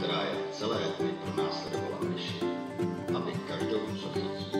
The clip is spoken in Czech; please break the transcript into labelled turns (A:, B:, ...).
A: která je celé dny pronásledovala myši, aby každou, co chytí,